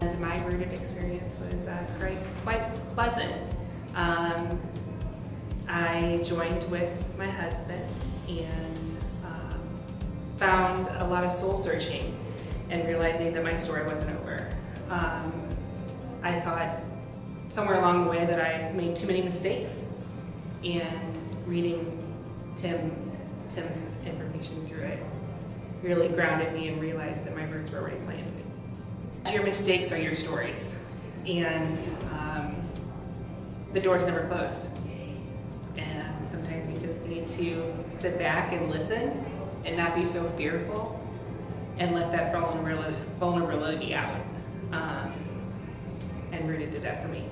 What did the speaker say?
And my rooted experience was uh, quite, quite pleasant. Um, I joined with my husband and um, found a lot of soul searching and realizing that my story wasn't over. Um, I thought somewhere along the way that I made too many mistakes and reading Tim, Tim's information through it really grounded me and realized that my roots were already planted. Your mistakes are your stories, and um, the door's never closed. And sometimes you just need to sit back and listen and not be so fearful and let that vulnerability, out. Um, and rooted to death for me.